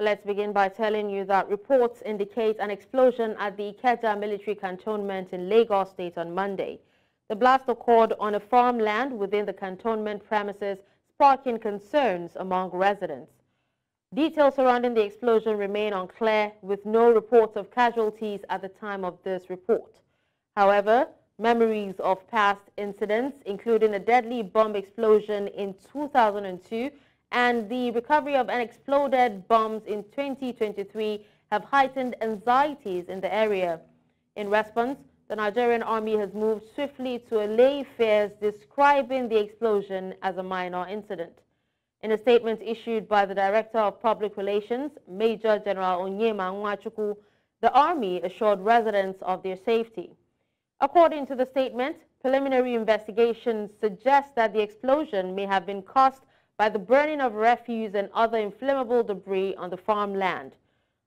Let's begin by telling you that reports indicate an explosion at the Ikeja military cantonment in Lagos State on Monday. The blast occurred on a farmland within the cantonment premises, sparking concerns among residents. Details surrounding the explosion remain unclear, with no reports of casualties at the time of this report. However, memories of past incidents, including a deadly bomb explosion in 2002 and the recovery of unexploded bombs in 2023 have heightened anxieties in the area. In response, the Nigerian army has moved swiftly to allay fears, describing the explosion as a minor incident. In a statement issued by the Director of Public Relations, Major General Onyema Nwachukwu, the army assured residents of their safety. According to the statement, preliminary investigations suggest that the explosion may have been caused by the burning of refuse and other inflammable debris on the farmland.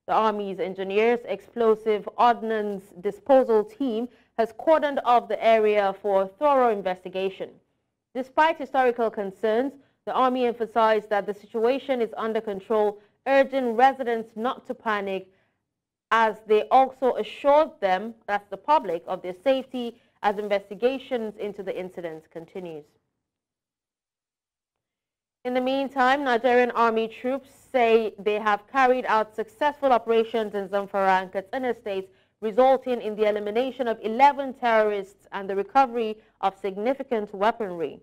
The Army's Engineers Explosive Ordnance Disposal Team has cordoned off the area for thorough investigation. Despite historical concerns, the Army emphasized that the situation is under control, urging residents not to panic as they also assured them, that's the public, of their safety as investigations into the incident continues. In the meantime, Nigerian army troops say they have carried out successful operations in Zamfara and Katsina states, resulting in the elimination of 11 terrorists and the recovery of significant weaponry.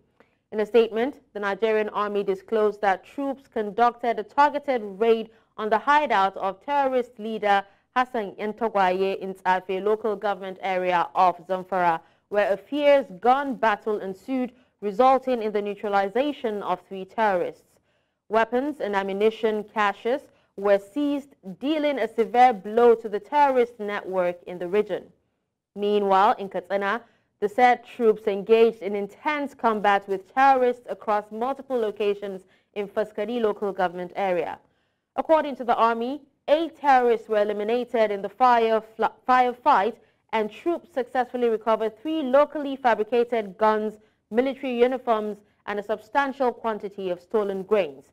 In a statement, the Nigerian army disclosed that troops conducted a targeted raid on the hideout of terrorist leader Hassan Yantogwaye in Tsafe local government area of Zamfara, where a fierce gun battle ensued resulting in the neutralization of three terrorists. Weapons and ammunition caches were seized, dealing a severe blow to the terrorist network in the region. Meanwhile, in Katsina, the said troops engaged in intense combat with terrorists across multiple locations in Faskari local government area. According to the army, eight terrorists were eliminated in the fire firefight and troops successfully recovered three locally fabricated guns military uniforms, and a substantial quantity of stolen grains.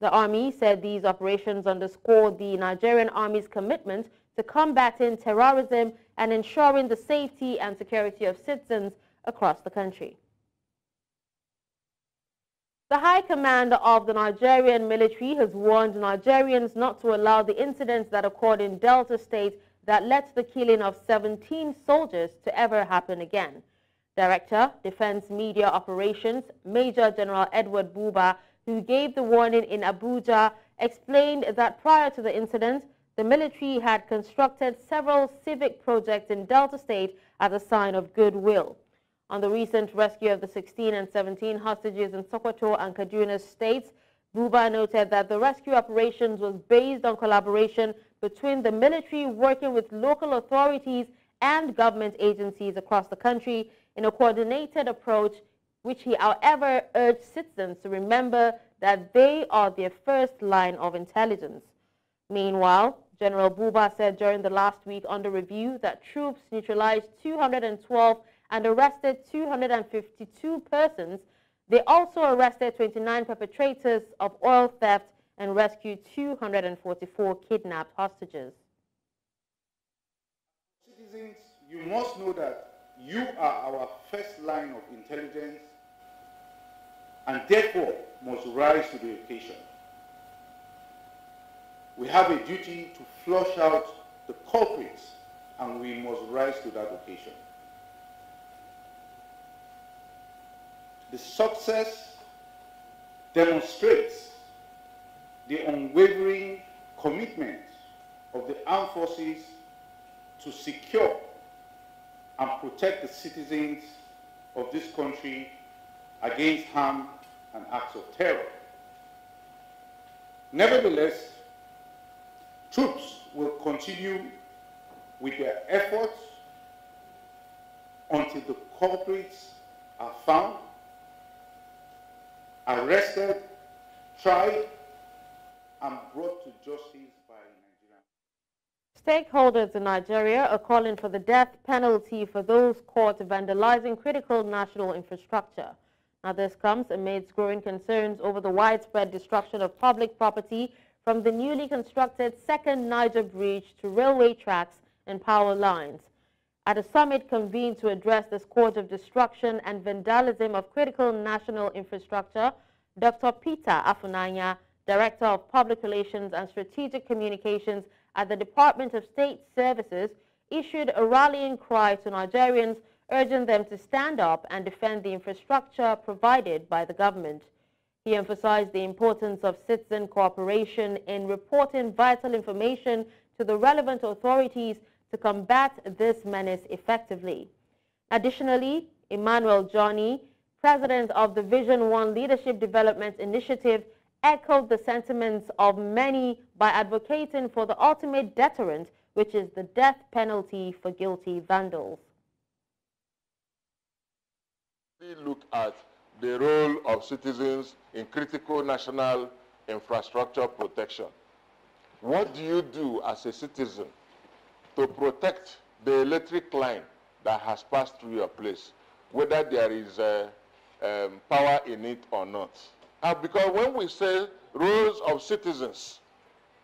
The Army said these operations underscore the Nigerian Army's commitment to combating terrorism and ensuring the safety and security of citizens across the country. The High Command of the Nigerian military has warned Nigerians not to allow the incidents that occurred in Delta State that led to the killing of 17 soldiers to ever happen again. Director, Defense Media Operations, Major General Edward Buba, who gave the warning in Abuja, explained that prior to the incident, the military had constructed several civic projects in Delta State as a sign of goodwill. On the recent rescue of the 16 and 17 hostages in Sokoto and Kaduna states, Buba noted that the rescue operations was based on collaboration between the military working with local authorities and government agencies across the country in a coordinated approach, which he, however, urged citizens to remember that they are their first line of intelligence. Meanwhile, General Buba said during the last week under review that troops neutralized 212 and arrested 252 persons. They also arrested 29 perpetrators of oil theft and rescued 244 kidnapped hostages. Citizens, you must know that you are our first line of intelligence and therefore must rise to the occasion. We have a duty to flush out the culprits and we must rise to that occasion. The success demonstrates the unwavering commitment of the armed forces to secure and protect the citizens of this country against harm and acts of terror. Nevertheless, troops will continue with their efforts until the culprits are found, arrested, tried, and brought to justice Stakeholders in Nigeria are calling for the death penalty for those caught vandalizing critical national infrastructure. Now, this comes amidst growing concerns over the widespread destruction of public property from the newly constructed second Niger Bridge to railway tracks and power lines. At a summit convened to address the scourge of destruction and vandalism of critical national infrastructure, Dr. Peter Afunanya, Director of Public Relations and Strategic Communications at the Department of State Services, issued a rallying cry to Nigerians urging them to stand up and defend the infrastructure provided by the government. He emphasized the importance of citizen cooperation in reporting vital information to the relevant authorities to combat this menace effectively. Additionally, Emmanuel Johnny, president of the Vision 1 Leadership Development Initiative, echoed the sentiments of many by advocating for the ultimate deterrent, which is the death penalty for guilty vandals. We look at the role of citizens in critical national infrastructure protection. What do you do as a citizen to protect the electric line that has passed through your place, whether there is uh, um, power in it or not? Uh, because when we say roles of citizens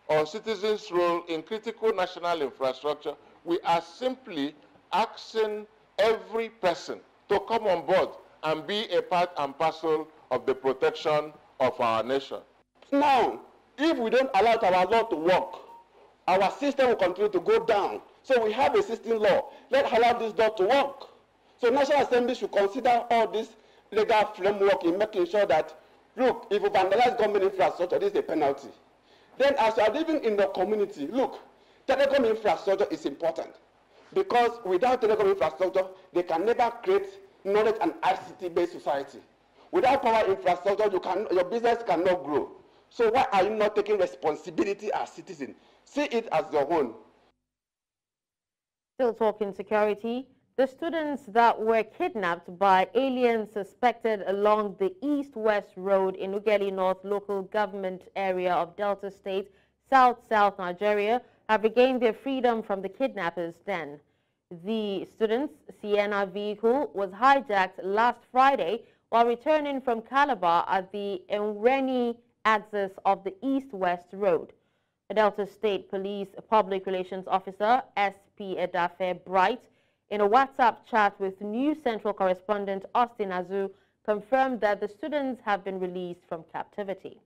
or citizens' role in critical national infrastructure, we are simply asking every person to come on board and be a part and parcel of the protection of our nation. Now, if we don't allow our law to work, our system will continue to go down. So we have system law. Let's allow this law to work. So National Assembly should consider all this legal framework in making sure that, look, if you vandalize government infrastructure, this is a penalty. Then as you are living in the community, look, telecom infrastructure is important. Because without telecom infrastructure, they can never create knowledge and ICT-based society. Without power infrastructure, you can, your business cannot grow. So why are you not taking responsibility as citizens? See it as your own. Still talking security, the students that were kidnapped by aliens suspected along the east-west road in Ughelli North local government area of Delta State, south-south Nigeria, have regained their freedom from the kidnappers' den. The student's Sienna vehicle was hijacked last Friday while returning from Calabar at the Enreni axis of the east-west road. Delta State Police Public Relations Officer, SP Edafe Bright, in a WhatsApp chat with News Central correspondent Austin Azu, confirmed that the students have been released from captivity.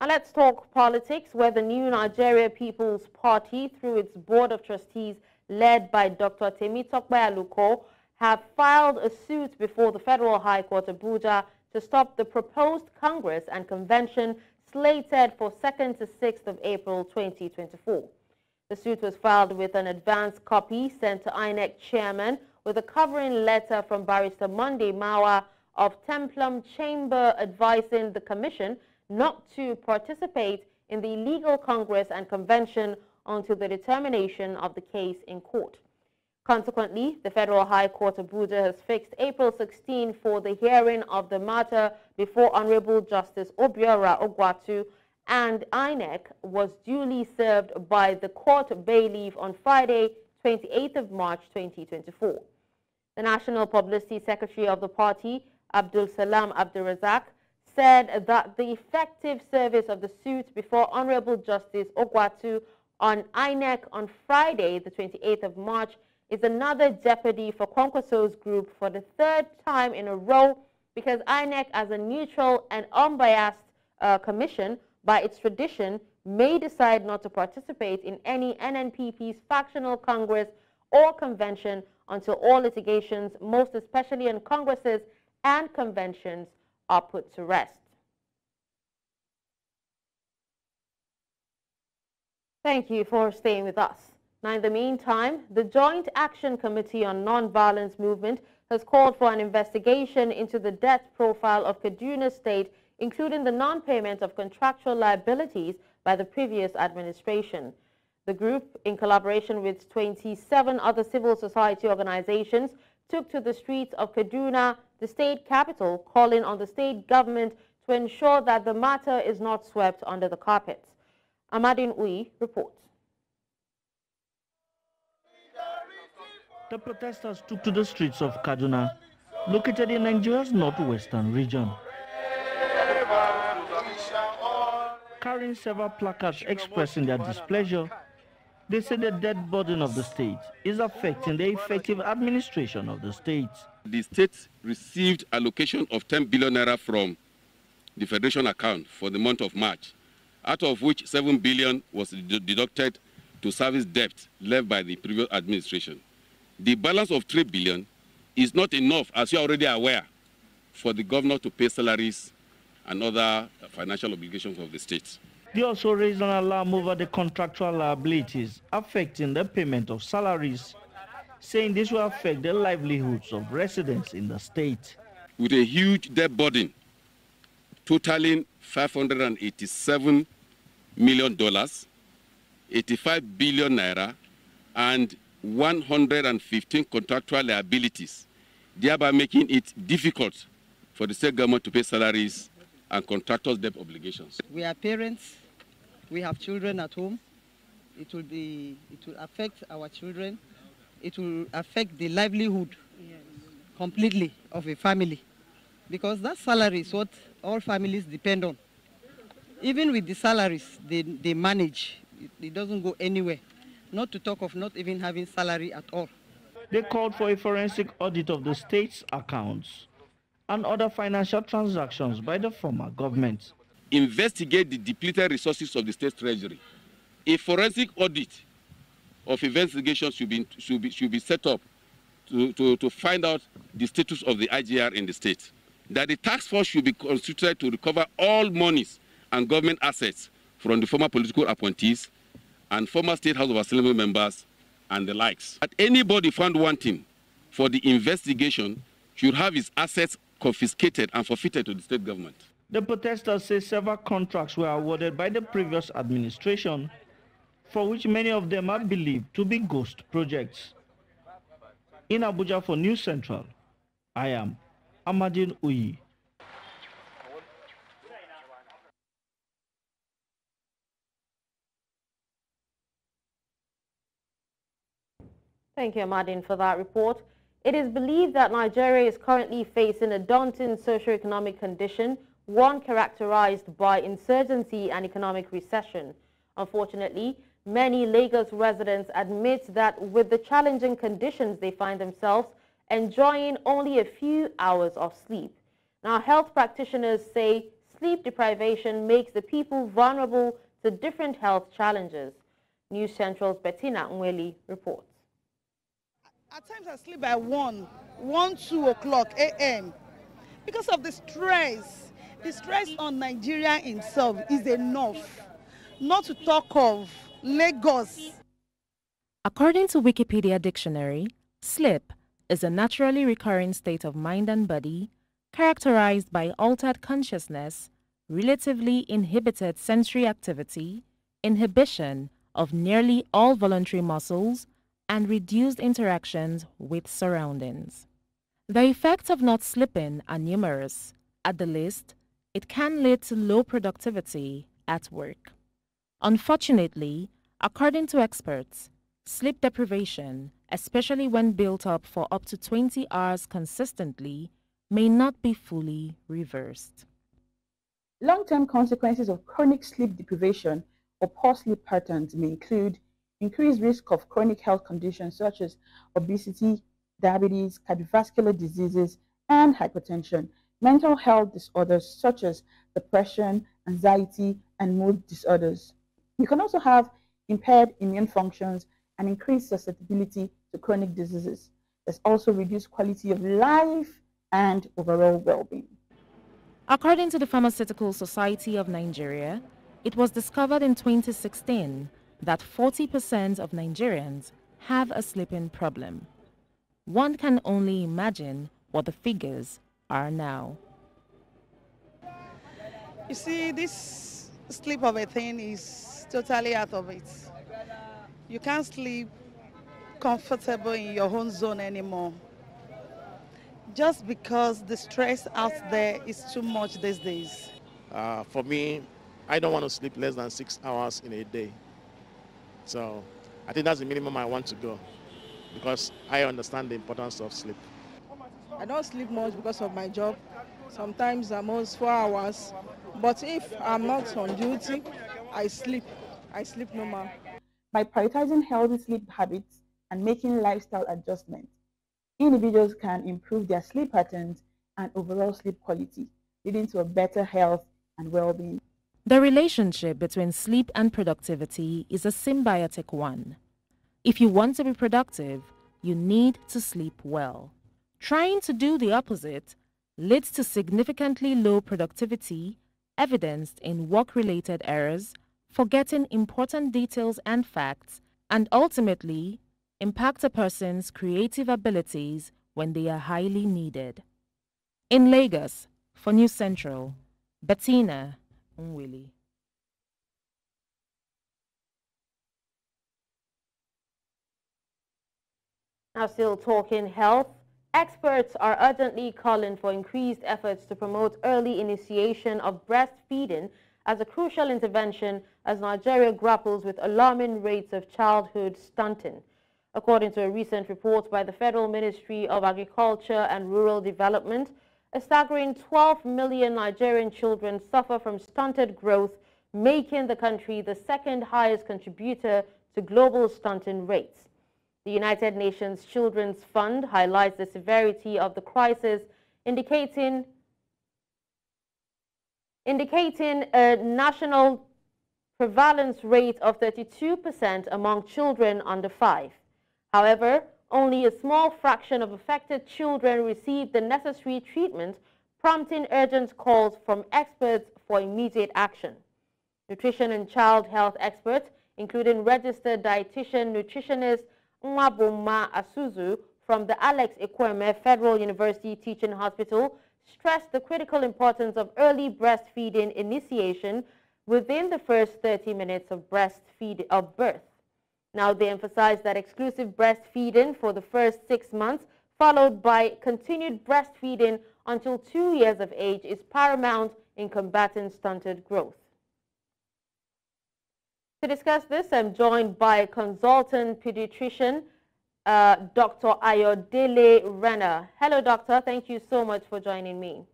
And let's talk politics, where the new Nigeria People's Party, through its Board of Trustees led by Dr. Temitope Aluko, have filed a suit before the Federal High Court Abuja to stop the proposed Congress and convention slated for 2nd to 6th of April 2024. The suit was filed with an advance copy sent to INEC chairman with a covering letter from Barrister Monday Mawa of Templum Chamber advising the commission not to participate in the legal congress and convention until the determination of the case in court. Consequently, the Federal High Court of Abuja has fixed April 16 for the hearing of the matter before Honorable Justice Obiora Egwuatu and INEC was duly served by the court bailiff on Friday, 28th of March 2024. The National Publicity Secretary of the party, Abdul Salam Abdurazak, said that the effective service of the suit before Honorable Justice Egwuatu on INEC on Friday, the 28th of March, is another jeopardy for Kwankwaso's group for the third time in a row because INEC, as a neutral and unbiased uh, commission, by its tradition, may decide not to participate in any NNPP's factional congress or convention until all litigations, most especially in congresses and conventions, are put to rest. Thank you for staying with us. Now, in the meantime, the Joint Action Committee on Nonviolence Movement has called for an investigation into the death profile of Kaduna State, including the non-payment of contractual liabilities by the previous administration. The group, in collaboration with 27 other civil society organizations, took to the streets of Kaduna the state capital, calling on the state government to ensure that the matter is not swept under the carpet. Amadin Ui reports. The protesters took to the streets of Kaduna, located in Nigeria's northwestern region. Carrying several placards expressing their displeasure. They say the debt burden of the state is affecting the effective administration of the state. The state received allocation of 10 billion naira from the federation account for the month of March, out of which 7 billion was deducted to service debt left by the previous administration. The balance of 3 billion is not enough, as you are already aware, for the governor to pay salaries and other financial obligations of the state. They also raised an alarm over the contractual liabilities affecting the payment of salaries, saying this will affect the livelihoods of residents in the state. With a huge debt burden totaling 587 million dollars, 85 billion naira, and 115 contractual liabilities, thereby making it difficult for the state government to pay salaries and contractors' debt obligations. We are parents, we have children at home. It will, be, it will affect our children. It will affect the livelihood yes. completely of a family because that salary is what all families depend on. Even with the salaries they, they manage, it, it doesn't go anywhere. Not to talk of not even having salary at all. They called for a forensic audit of the state's accounts and other financial transactions by the former government. Investigate the depleted resources of the state treasury. A forensic audit of investigations should be, should be, should be set up to, to, to find out the status of the IGR in the state. That the task force should be constituted to recover all monies and government assets from the former political appointees and former State House of Assembly members and the likes. That anybody found wanting for the investigation should have his assets confiscated and forfeited to the state government. The protesters say several contracts were awarded by the previous administration, for which many of them are believed to be ghost projects. In Abuja for News Central, I am Amadine Uyi. Thank you, Amadine, for that report. It is believed that Nigeria is currently facing a daunting socio-economic condition, one characterized by insurgency and economic recession. Unfortunately, many Lagos residents admit that with the challenging conditions they find themselves, enjoying only a few hours of sleep. Now, health practitioners say sleep deprivation makes the people vulnerable to different health challenges. News Central's Bettina Nweli reports. At times I sleep by 1, 1, 2 o'clock a.m. because of the stress. The stress on Nigeria itself is enough. Not to talk of Lagos. According to Wikipedia Dictionary, sleep is a naturally recurring state of mind and body characterized by altered consciousness, relatively inhibited sensory activity, inhibition of nearly all voluntary muscles, and reduced interactions with surroundings. The effects of not sleeping are numerous. At the least, it can lead to low productivity at work. Unfortunately, according to experts, sleep deprivation, especially when built up for up to 20 hours consistently, may not be fully reversed. Long-term consequences of chronic sleep deprivation or poor sleep patterns may include increased risk of chronic health conditions such as obesity, diabetes, cardiovascular diseases, and hypertension, mental health disorders such as depression, anxiety, and mood disorders. You can also have impaired immune functions and increased susceptibility to chronic diseases. There's also reduced quality of life and overall well-being. According to the Pharmaceutical Society of Nigeria, it was discovered in 2016 that 40% of Nigerians have a sleeping problem. One can only imagine what the figures are now. You see, this sleep of a thing is totally out of it. You can't sleep comfortable in your own zone anymore. Just because the stress out there is too much these days. Uh, for me, I don't want to sleep less than six hours in a day. So I think that's the minimum I want to go because I understand the importance of sleep. I don't sleep much because of my job. sometimes I'm almost four hours. But if I'm not on duty, I sleep. I sleep no normal. By prioritizing healthy sleep habits and making lifestyle adjustments, individuals can improve their sleep patterns and overall sleep quality, leading to a better health and well-being. The relationship between sleep and productivity is a symbiotic one. If you want to be productive, you need to sleep well. Trying to do the opposite leads to significantly low productivity, evidenced in work-related errors, forgetting important details and facts, and ultimately impact a person's creative abilities when they are highly needed. In Lagos, for News Central, Bettina Nwili. Now still talking health, experts are urgently calling for increased efforts to promote early initiation of breastfeeding as a crucial intervention as Nigeria grapples with alarming rates of childhood stunting. According to a recent report by the Federal Ministry of Agriculture and Rural Development, a staggering 12 million Nigerian children suffer from stunted growth, making the country the second highest contributor to global stunting rates. The United Nations Children's Fund highlights the severity of the crisis, indicating, indicating a national prevalence rate of 32% among children under 5. However, only a small fraction of affected children receive the necessary treatment, prompting urgent calls from experts for immediate action. Nutrition and child health experts, including registered dietitian nutritionist Mwabuma Asuzu from the Alex Ekwueme Federal University Teaching Hospital stressed the critical importance of early breastfeeding initiation within the first 30 minutes of breastfeed of birth. Now they emphasize that exclusive breastfeeding for the first six months, followed by continued breastfeeding until two years of age is paramount in combating stunted growth. To discuss this, I'm joined by consultant pediatrician uh, Dr. Ayodele Renner. Hello, doctor. Thank you so much for joining me.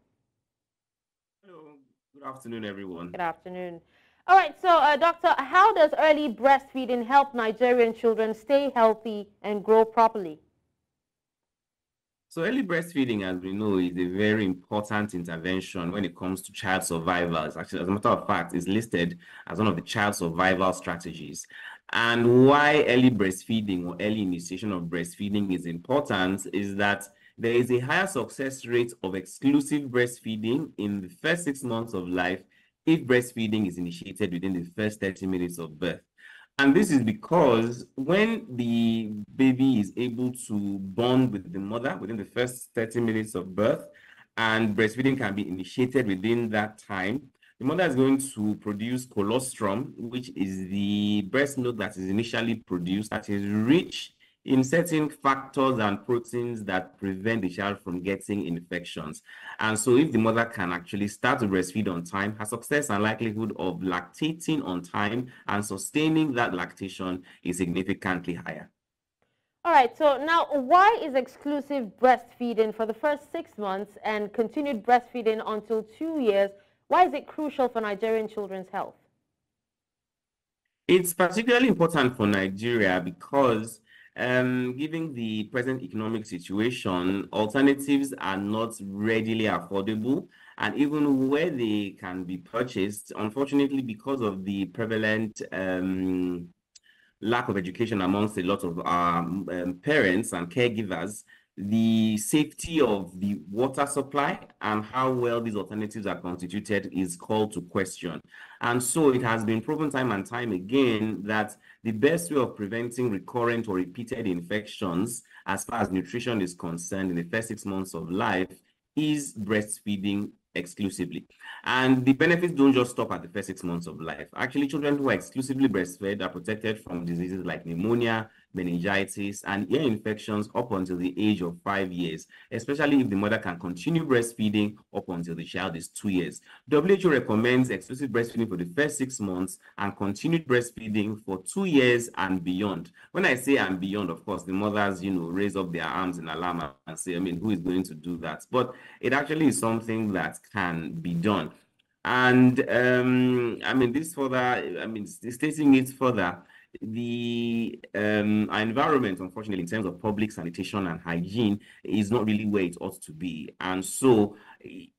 Hello. Good afternoon, everyone. Good afternoon. All right, so uh, doctor, how does early breastfeeding help Nigerian children stay healthy and grow properly? So early breastfeeding, as we know, is a very important intervention when it comes to child survival. It's Actually, as a matter of fact, is listed as one of the child survival strategies. And why early breastfeeding or early initiation of breastfeeding is important is that there is a higher success rate of exclusive breastfeeding in the first six months of life if breastfeeding is initiated within the first 30 minutes of birth. And this is because when the baby is able to bond with the mother within the first 30 minutes of birth, and breastfeeding can be initiated within that time, the mother is going to produce colostrum, which is the breast milk that is initially produced, that is rich in certain factors and proteins that prevent the child from getting infections. And so if the mother can actually start to breastfeed on time, her success and likelihood of lactating on time and sustaining that lactation is significantly higher. All right, so now why is exclusive breastfeeding for the first six months and continued breastfeeding until two years, why is it crucial for Nigerian children's health? It's particularly important for Nigeria because um, given the present economic situation, alternatives are not readily affordable. And even where they can be purchased, unfortunately, because of the prevalent um, lack of education amongst a lot of our um, parents and caregivers, the safety of the water supply and how well these alternatives are constituted is called to question. And so it has been proven time and time again that the best way of preventing recurrent or repeated infections as far as nutrition is concerned in the first six months of life is breastfeeding exclusively. And the benefits don't just stop at the first six months of life. Actually, children who are exclusively breastfed are protected from diseases like pneumonia, meningitis, and ear infections up until the age of five years, especially if the mother can continue breastfeeding up until the child is two years. WHO recommends exclusive breastfeeding for the first six months and continued breastfeeding for two years and beyond. When I say and beyond, of course, the mothers, you know, raise up their arms in alarm and say, I mean, who is going to do that? But it actually is something that can be done. And um, I mean, this further, I mean, stating it further, the um, environment, unfortunately, in terms of public sanitation and hygiene, is not really where it ought to be. And so,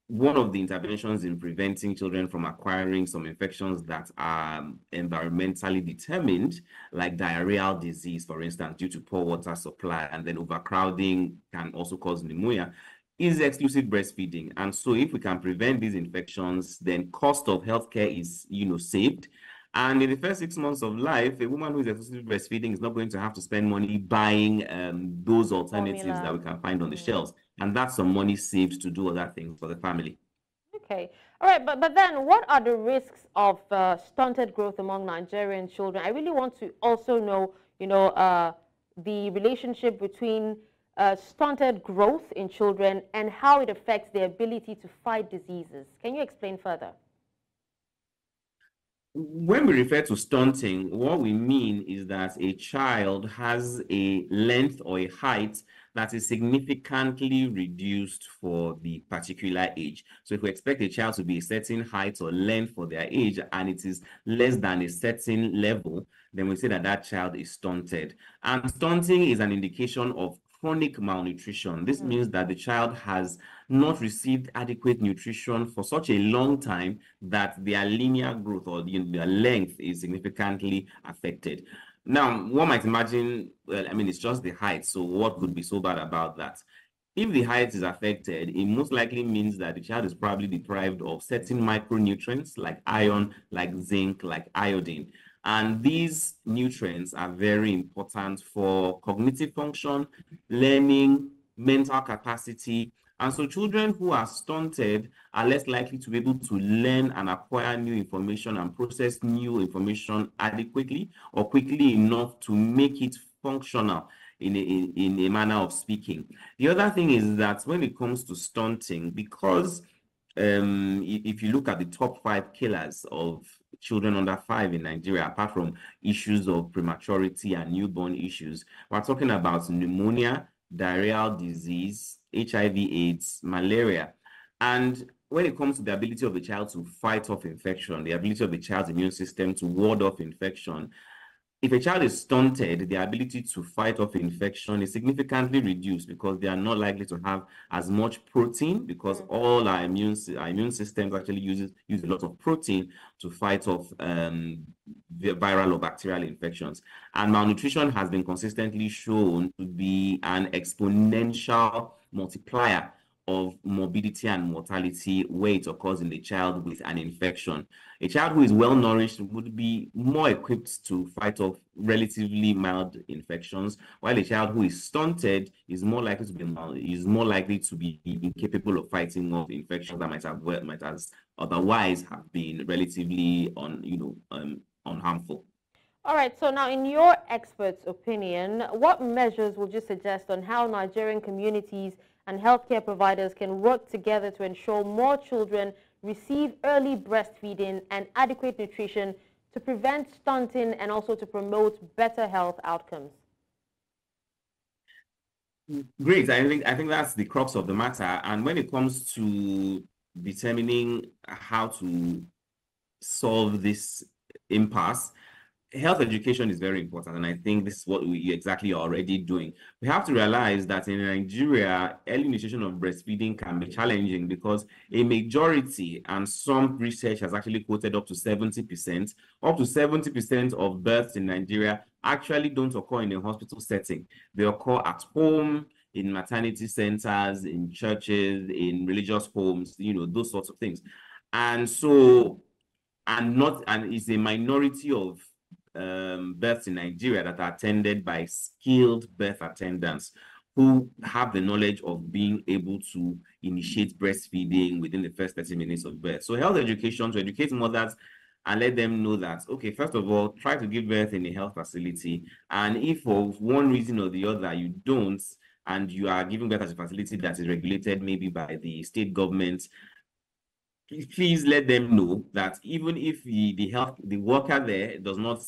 one of the interventions in preventing children from acquiring some infections that are environmentally determined, like diarrheal disease, for instance, due to poor water supply, and then overcrowding can also cause pneumonia, is exclusive breastfeeding. And so if we can prevent these infections, then cost of healthcare is, you know, saved. And in the first six months of life, a woman who is exclusively breastfeeding is not going to have to spend money buying um, those alternatives Formula. that we can find on the shelves. And that's some money saved to do other things for the family. Okay. All right. But, but then what are the risks of uh, stunted growth among Nigerian children? I really want to also know, you know, uh, the relationship between uh, stunted growth in children and how it affects their ability to fight diseases. Can you explain further? When we refer to stunting, what we mean is that a child has a length or a height that is significantly reduced for the particular age. So if we expect a child to be a certain height or length for their age and it is less than a certain level, then we say that that child is stunted. And stunting is an indication of chronic malnutrition. This mm. means that the child has not received adequate nutrition for such a long time that their linear growth or their length is significantly affected. Now, one might imagine, well, I mean, it's just the height. So what could be so bad about that? If the height is affected, it most likely means that the child is probably deprived of certain micronutrients like iron, like zinc, like iodine. And these nutrients are very important for cognitive function, learning, mental capacity. And so children who are stunted are less likely to be able to learn and acquire new information and process new information adequately or quickly enough to make it functional in a, in, a manner of speaking. The other thing is that when it comes to stunting, because um, if you look at the top five killers of children under five in Nigeria, apart from issues of prematurity and newborn issues. We're talking about pneumonia, diarrheal disease, HIV, AIDS, malaria. And when it comes to the ability of the child to fight off infection, the ability of the child's immune system to ward off infection, if a child is stunted, their ability to fight off infection is significantly reduced because they are not likely to have as much protein because mm. all our immune our immune systems actually uses use a lot of protein to fight off um, viral or bacterial infections. And malnutrition has been consistently shown to be an exponential multiplier of morbidity and mortality where it occurs in the child with an infection. A child who is well nourished would be more equipped to fight off relatively mild infections, while a child who is stunted is more likely to be is more likely to be incapable of fighting off infections that might have might has otherwise have been relatively on you know um, unharmful. All right, so now in your expert's opinion, what measures would you suggest on how Nigerian communities and healthcare providers can work together to ensure more children receive early breastfeeding and adequate nutrition to prevent stunting and also to promote better health outcomes? Great. I think I think that's the crux of the matter. And when it comes to determining how to solve this impasse, health education is very important and i think this is what we exactly are already doing. We have to realize that in nigeria early initiation of breastfeeding can be challenging because a majority and some research has actually quoted up to 70 percent up to 70 percent of births in nigeria actually don't occur in a hospital setting. They occur at home in maternity centers in churches in religious homes you know those sorts of things. And so and not and is a minority of um, births in Nigeria that are attended by skilled birth attendants who have the knowledge of being able to initiate breastfeeding within the first 30 minutes of birth. So health education to educate mothers and let them know that, okay, first of all, try to give birth in a health facility. And if for one reason or the other you don't, and you are giving birth at a facility that is regulated maybe by the state government, please let them know that even if the, the health the worker there does not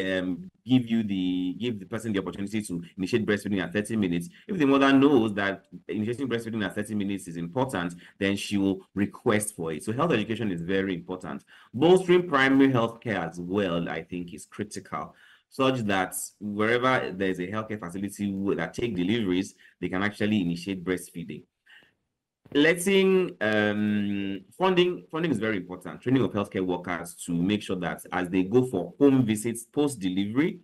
um, give you the give the person the opportunity to initiate breastfeeding at 30 minutes. If the mother knows that initiating breastfeeding at 30 minutes is important, then she will request for it. So health education is very important. Bolstering primary health care as well, I think, is critical such that wherever there's a healthcare facility that take deliveries, they can actually initiate breastfeeding letting um, funding funding is very important. Training of healthcare workers to make sure that as they go for home visits post delivery,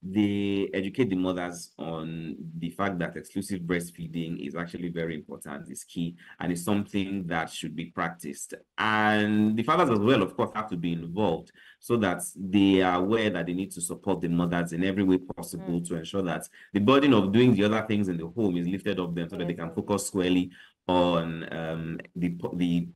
they educate the mothers on the fact that exclusive breastfeeding is actually very important, is key, and is something that should be practiced. And the fathers as well, of course, have to be involved so that they are aware that they need to support the mothers in every way possible mm. to ensure that the burden of doing the other things in the home is lifted off them so that they can focus squarely on um, the the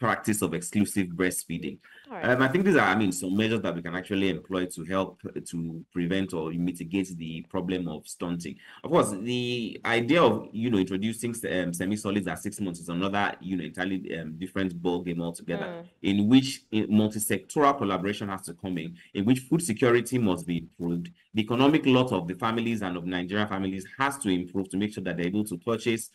practice of exclusive breastfeeding. Right. Um, I think these are, I mean, some measures that we can actually employ to help to prevent or mitigate the problem of stunting. Of course, the idea of, you know, introducing um, semi-solids at six months is another, you know, entirely um, different ball game altogether, mm. in which multi-sectoral collaboration has to come in, in which food security must be improved. The economic lot of the families and of Nigerian families has to improve to make sure that they're able to purchase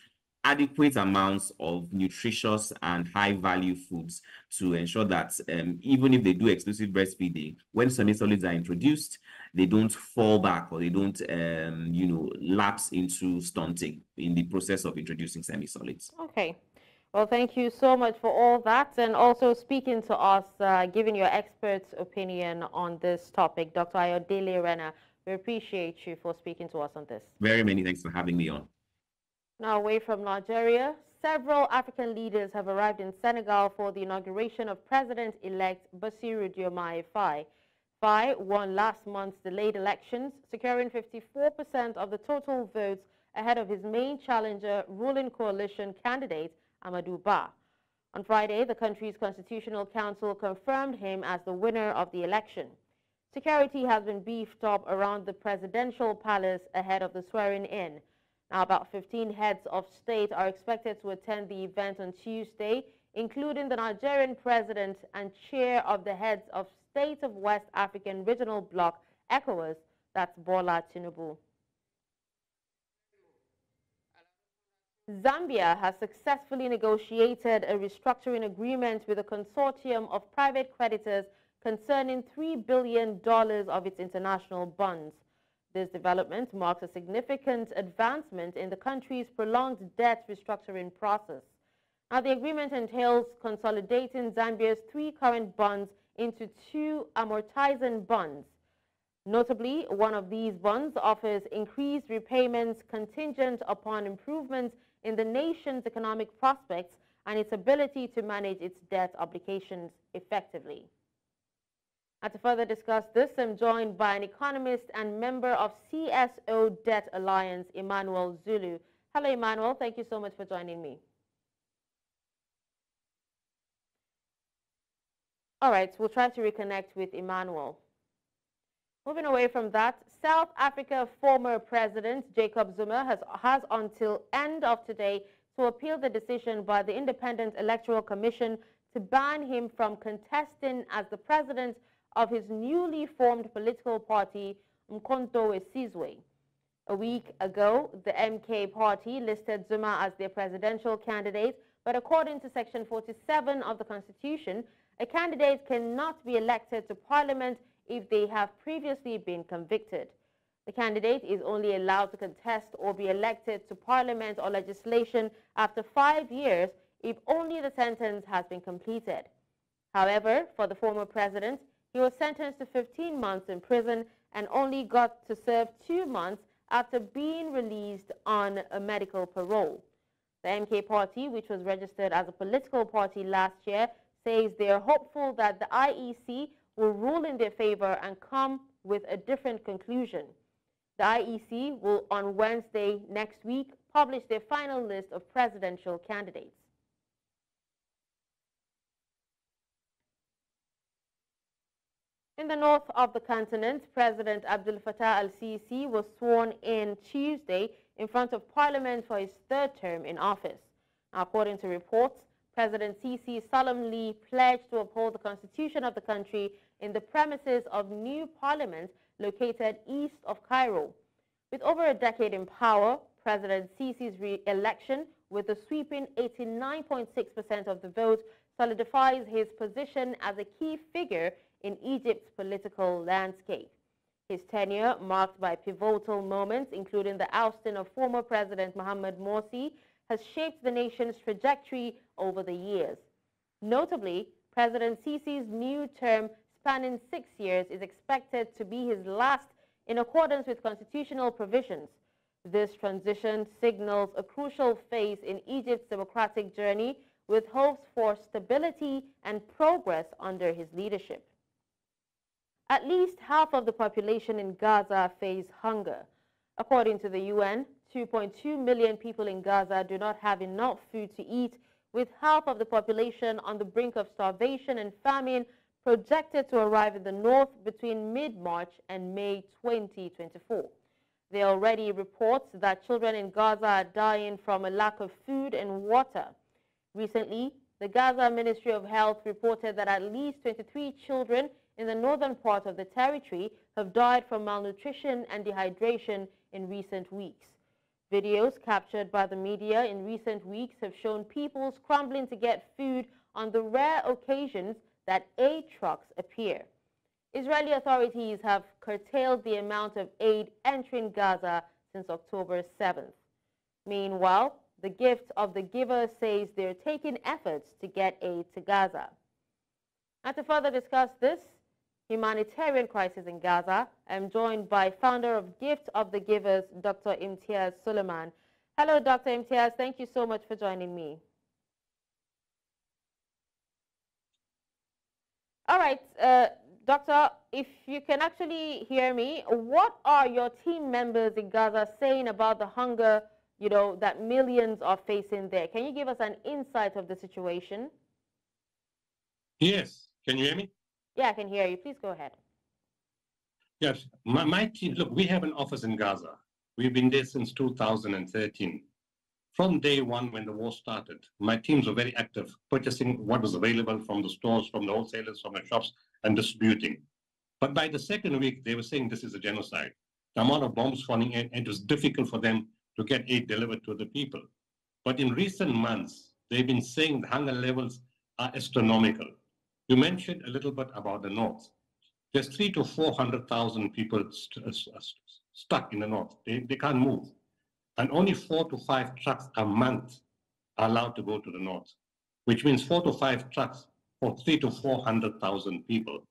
adequate amounts of nutritious and high value foods to ensure that um, even if they do exclusive breastfeeding, when semi-solids are introduced, they don't fall back or they don't, um, you know, lapse into stunting in the process of introducing semi-solids. Okay. Well, thank you so much for all that and also speaking to us, uh, giving your expert opinion on this topic. Dr. Ayodele Renner, we appreciate you for speaking to us on this. Very many thanks for having me on. Now away from Nigeria, several African leaders have arrived in Senegal for the inauguration of President-elect Bassirou Diomaye Faye. Faye won last month's delayed elections, securing 54% of the total votes ahead of his main challenger, ruling coalition candidate Amadou Ba. On Friday, the country's Constitutional Council confirmed him as the winner of the election. Security has been beefed up around the presidential palace ahead of the swearing-in. Now, about 15 heads of state are expected to attend the event on Tuesday, including the Nigerian president and chair of the heads of state of West African Regional Bloc, ECOWAS, that's Bola Tinubu. Zambia has successfully negotiated a restructuring agreement with a consortium of private creditors concerning $3 billion of its international bonds. This development marks a significant advancement in the country's prolonged debt restructuring process. Now, the agreement entails consolidating Zambia's three current bonds into two amortizing bonds. Notably, one of these bonds offers increased repayments contingent upon improvements in the nation's economic prospects and its ability to manage its debt obligations effectively. And to further discuss this, I'm joined by an economist and member of CSO Debt Alliance, Emmanuel Zulu. Hello, Emmanuel. Thank you so much for joining me. All right, we'll try to reconnect with Emmanuel. Moving away from that, South Africa former President Jacob Zuma has, has until end of today to appeal the decision by the Independent Electoral Commission to ban him from contesting as the president of his newly formed political party, Umkhonto weSizwe. A week ago, the MK party listed Zuma as their presidential candidate, but according to Section 47 of the Constitution, a candidate cannot be elected to parliament if they have previously been convicted. The candidate is only allowed to contest or be elected to parliament or legislation after five years if only the sentence has been completed. However, for the former president, he was sentenced to 15 months in prison and only got to serve two months after being released on a medical parole. The MK party, which was registered as a political party last year, says they are hopeful that the IEC will rule in their favor and come with a different conclusion. The IEC will, on Wednesday next week, publish their final list of presidential candidates. In the north of the continent, President Abdel Fattah al-Sisi was sworn in Tuesday in front of parliament for his third term in office. According to reports, President Sisi solemnly pledged to uphold the constitution of the country in the premises of new parliament located east of Cairo. With over a decade in power, President Sisi's re-election with a sweeping 89.6% of the vote solidifies his position as a key figure in Egypt's political landscape. His tenure, marked by pivotal moments, including the ousting of former President Mohamed Morsi, has shaped the nation's trajectory over the years. Notably, President Sisi's new term spanning six years is expected to be his last in accordance with constitutional provisions. This transition signals a crucial phase in Egypt's democratic journey with hopes for stability and progress under his leadership. At least half of the population in Gaza face hunger. According to the UN, 2.2 million people in Gaza do not have enough food to eat, with half of the population on the brink of starvation and famine projected to arrive in the north between mid-March and May 2024. There are already reports that children in Gaza are dying from a lack of food and water. Recently, the Gaza Ministry of Health reported that at least 23 children in the northern part of the territory have died from malnutrition and dehydration in recent weeks. Videos captured by the media in recent weeks have shown people scrambling to get food on the rare occasions that aid trucks appear. Israeli authorities have curtailed the amount of aid entering Gaza since October 7th. Meanwhile, the Gift of the Giver says they're taking efforts to get aid to Gaza. And to further discuss this humanitarian crisis in Gaza, I'm joined by founder of Gift of the Givers, Dr. Imtiaz Sooliman. Hello, Dr. Imtiaz. Thank you so much for joining me. All right, uh, Doctor, if you can actually hear me, what are your team members in Gaza saying about the hunger, you know, that millions are facing there? Can you give us an insight of the situation? Yes. Can you hear me? Yeah, I can hear you. Please go ahead. Yes. My, my team, look, we have an office in Gaza. We've been there since 2013. From day one, when the war started, my teams were very active, purchasing what was available from the stores, from the wholesalers, from the shops, and distributing. But by the second week, they were saying this is a genocide. The amount of bombs falling in, it was difficult for them to get aid delivered to the people. But in recent months, they've been saying the hunger levels are astronomical. You mentioned a little bit about the north. There's three to 400,000 people st uh, uh, st stuck in the north. They, they can't move and only four to five trucks a month are allowed to go to the north, which means four to five trucks for three to 400,000 people.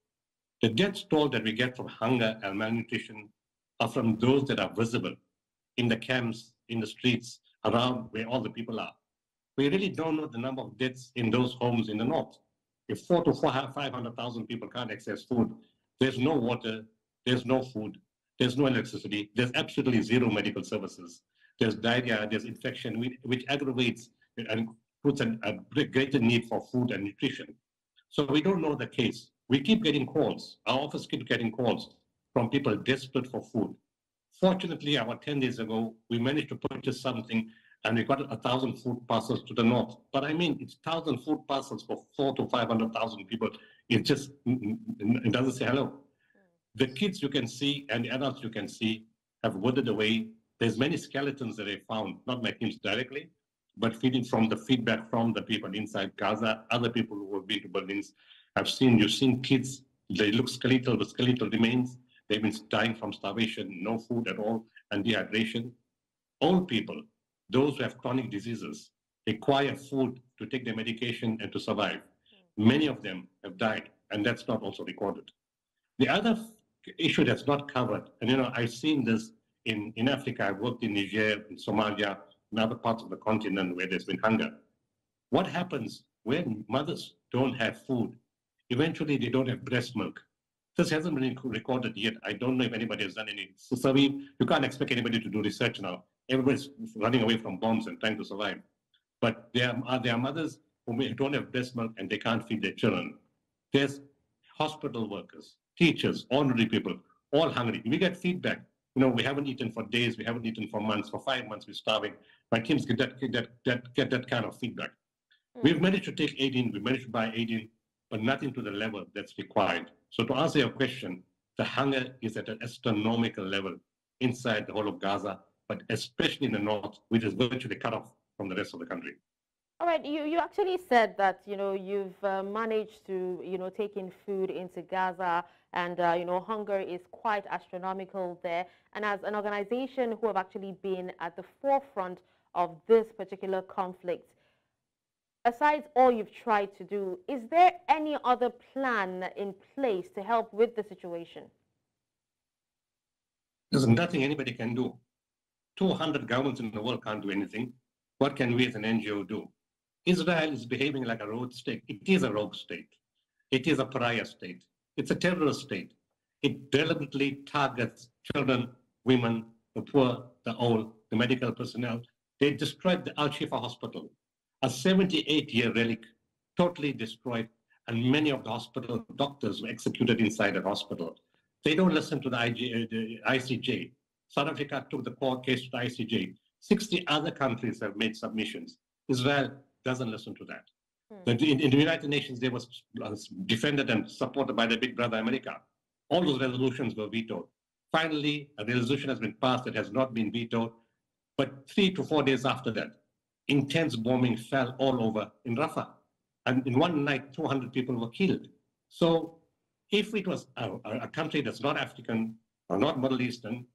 The deaths toll that we get from hunger and malnutrition are from those that are visible in the camps, in the streets, around where all the people are. We really don't know the number of deaths in those homes in the north. If four to 500,000 people can't access food, there's no water, there's no food, there's no electricity, there's absolutely zero medical services there's diarrhea, there's infection, which, aggravates and puts an, a greater need for food and nutrition. So we don't know the case. We keep getting calls. Our office keeps getting calls from people desperate for food. Fortunately, about 10 days ago, we managed to purchase something and we got a thousand food parcels to the north. But I mean, it's thousand food parcels for four to 500,000 people. It just, it doesn't say hello. Hmm. The kids you can see and the adults you can see have withered away there's many skeletons that I found, not my teams directly, but feeding from the feedback from the people inside Gaza, other people who have been to buildings. I've seen, you've seen kids, they look skeletal, the skeletal remains. They've been dying from starvation, no food at all, and dehydration. Old people, those who have chronic diseases, require food to take their medication and to survive. Hmm. Many of them have died, and that's not also recorded. The other issue that's not covered, and you know, I've seen this in, in Africa, I've worked in Niger, in Somalia, in other parts of the continent where there's been hunger. What happens when mothers don't have food? Eventually, they don't have breast milk. This hasn't been recorded yet. I don't know if anybody has done any survey. You can't expect anybody to do research now. Everybody's running away from bombs and trying to survive. But there are, there are mothers who don't have breast milk and they can't feed their children. There's hospital workers. teachers, ordinary people, all hungry. We get feedback. You know, we haven't eaten for days, we haven't eaten for months, for five months, we're starving. My teams get that, get that, that, get that kind of feedback. Mm. We've managed to take aid in, we managed to buy aid in, but nothing to the level that's required. So to answer your question, the hunger is at an astronomical level inside the whole of Gaza, but especially in the north, which is virtually cut off from the rest of the country. All right, you, you actually said that, you know, you've uh, managed to, you know, take in food into Gaza and, uh, you know, hunger is quite astronomical there. And as an organization who have actually been at the forefront of this particular conflict, aside all you've tried to do, is there any other plan in place to help with the situation? There's nothing anybody can do. 200 governments in the world can't do anything. What can we as an NGO do? Israel is behaving like a rogue state. It is a rogue state. It is a pariah state. It's a terrorist state. It deliberately targets children, women, the poor, the old, the medical personnel. They destroyed the Al Shifa hospital, a 78 year relic, totally destroyed, and many of the hospital doctors were executed inside the hospital. They don't listen to the, IG, uh, the ICJ. South Africa took the court case to the ICJ. 60 other countries have made submissions. Israel doesn't listen to that. Hmm. In, in, the United Nations, they was uh, defended and supported by the big brother America. All those resolutions were vetoed. Finally, a resolution has been passed that has not been vetoed. But three to four days after that, intense bombing fell all over in Rafah. And in one night, 200 people were killed. So if it was a, a country that's not African or not Middle Eastern,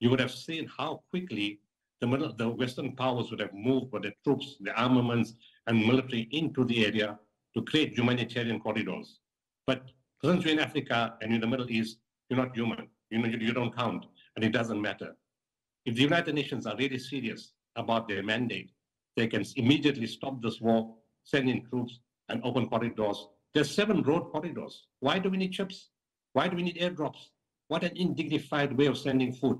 you would have seen how quickly the, middle, the Western powers would have moved with their troops, the armaments, and military into the area to create humanitarian corridors. But since you're in Africa and in the Middle East, you're not human. You know, you, you don't count, and it doesn't matter. If the United Nations are really serious about their mandate, they can immediately stop this war, send in troops, and open corridors. There's seven road corridors. Why do we need ships? Why do we need airdrops? What an indignified way of sending food.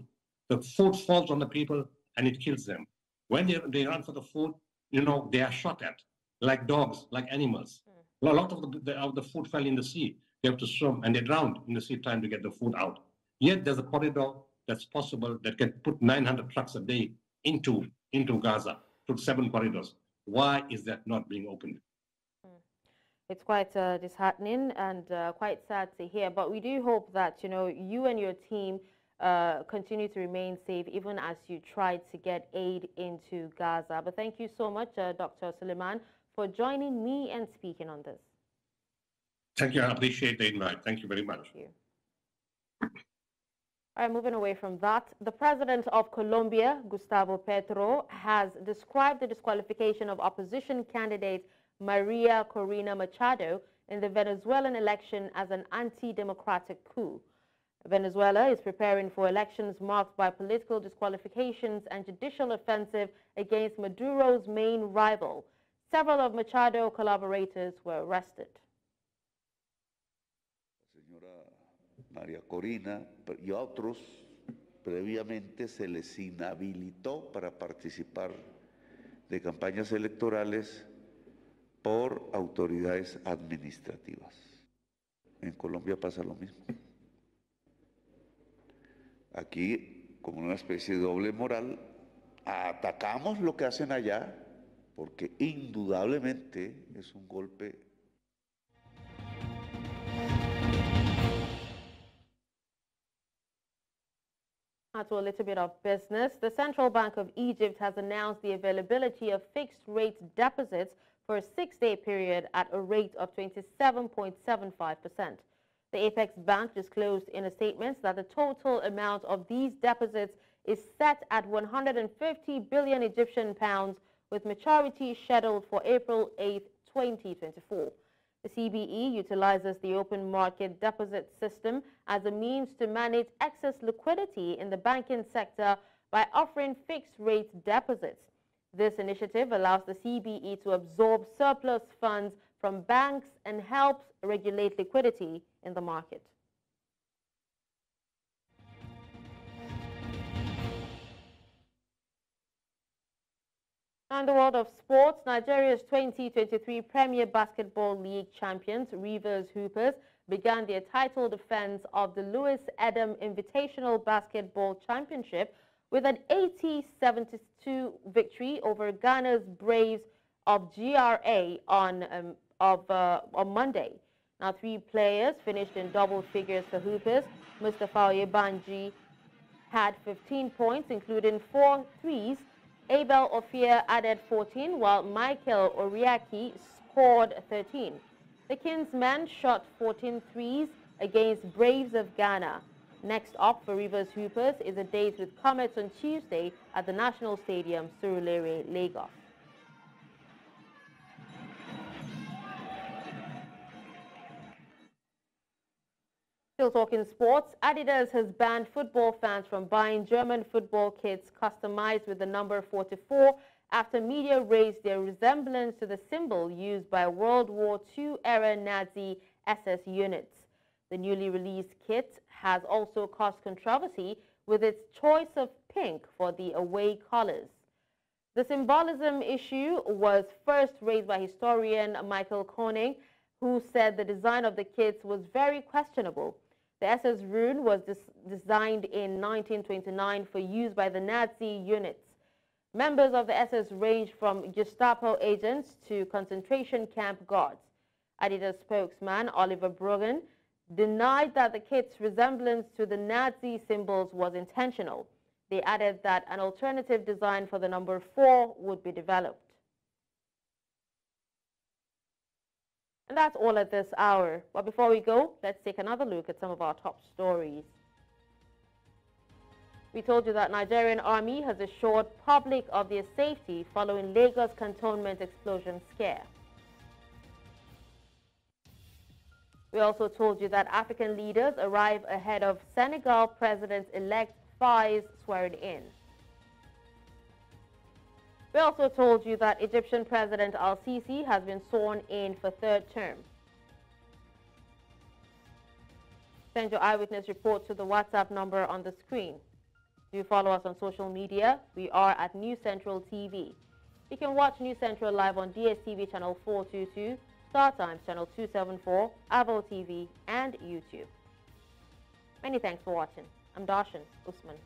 The food falls on the people and it kills them. When they, they run for the food, you know, they are shot at like dogs, like animals. Mm. A lot of the, the, of the food fell in the sea. They have to swim and they drowned in the sea trying to get the food out. Yet there's a corridor that's possible that can put 900 trucks a day into, into Gaza, to seven corridors. Why is that not being opened? Hmm. It's quite uh, disheartening and uh, quite sad to hear, but we do hope that, you know, you and your team uh, continue to remain safe even as you try to get aid into Gaza. But thank you so much, uh, Dr. Sooliman, for joining me and speaking on this. Thank you. I appreciate the invite. Thank you very much. Thank you. All right, moving away from that, the president of Colombia, Gustavo Petro, has described the disqualification of opposition candidate Maria Corina Machado in the Venezuelan election as an anti-democratic coup. Venezuela is preparing for elections marked by political disqualifications and judicial offensive against Maduro's main rival. Several of Machado collaborators were arrested. Señora María Corina y otros previamente se les inhabilitó para participar de campañas electorales por autoridades administrativas. En Colombia pasa lo mismo. Aquí, como una especie de doble moral, atacamos lo que hacen allá, porque indudablemente es un golpe to a little bit of business. The Central Bank of Egypt has announced the availability of fixed rate deposits for a six-day period at a rate of 27.75%. The Apex Bank disclosed in a statement that the total amount of these deposits is set at 150 billion Egyptian pounds with maturity scheduled for April 8, 2024. The CBE utilizes the open market deposit system as a means to manage excess liquidity in the banking sector by offering fixed rate deposits. This initiative allows the CBE to absorb surplus funds from banks and helps regulate liquidity in the market. In the world of sports, Nigeria's 2023 Premier Basketball League champions, Rivers Hoopers, began their title defense of the Lewis Adam Invitational Basketball Championship with an 80-72 victory over Ghana's Braves of GRA on, um, of, uh, on Monday. Now, three players finished in double figures for Hoopers. Mustafa Oyebanji had 15 points, including four threes. Abel Ophir added 14, while Michael Oriaki scored 13. The Kingsmen shot 14 threes against Braves of Ghana. Next up for Rivers Hoopers is a date with Comets on Tuesday at the National Stadium, Surulere, Lagos. Still talking sports, Adidas has banned football fans from buying German football kits customized with the number 44 after media raised their resemblance to the symbol used by World War II-era Nazi SS units. The newly released kit has also caused controversy with its choice of pink for the away colors. The symbolism issue was first raised by historian Michael Koning, who said the design of the kits was very questionable. The SS rune was designed in 1929 for use by the Nazi units. Members of the SS ranged from Gestapo agents to concentration camp guards. Adidas spokesman Oliver Brüggen denied that the kit's resemblance to the Nazi symbols was intentional. They added that an alternative design for the number 4 would be developed. And that's all at this hour. But before we go, let's take another look at some of our top stories. We told you that Nigerian Army has assured public of their safety following Lagos cantonment explosion scare. We also told you that African leaders arrive ahead of Senegal President-elect Faye's swearing in. We also told you that Egyptian President al-Sisi has been sworn in for third term. Send your eyewitness report to the WhatsApp number on the screen. Do follow us on social media. We are at News Central TV. You can watch News Central live on DSTV channel 422, Star Times channel 274, Avo TV, and YouTube. Many thanks for watching. I'm Darshan Usman.